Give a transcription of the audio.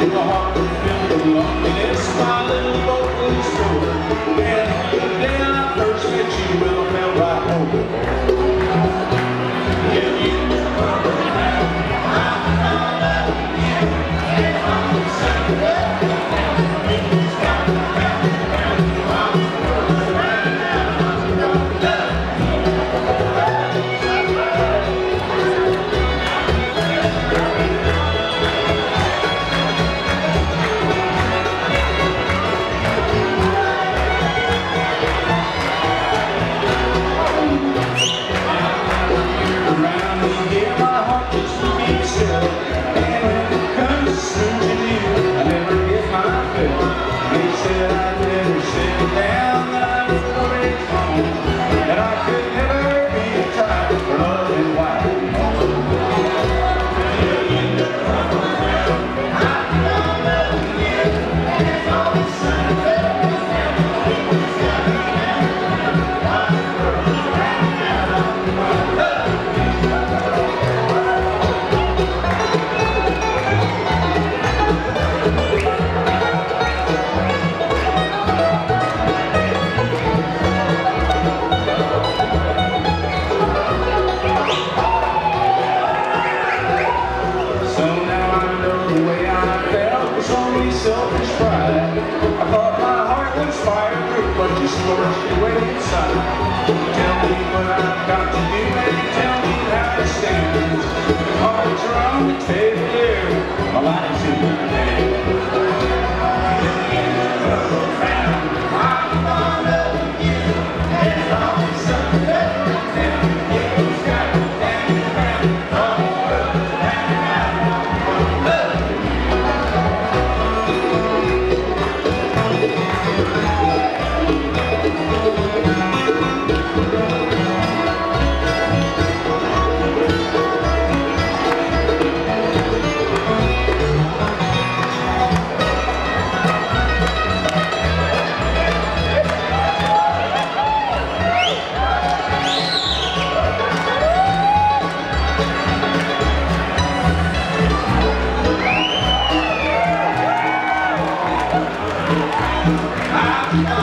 With heart my little boat was stolen. Then, the I first met you, well, I right over. Selfish son. Tell me what I've got to do tell me how. Cards are on the table, of no.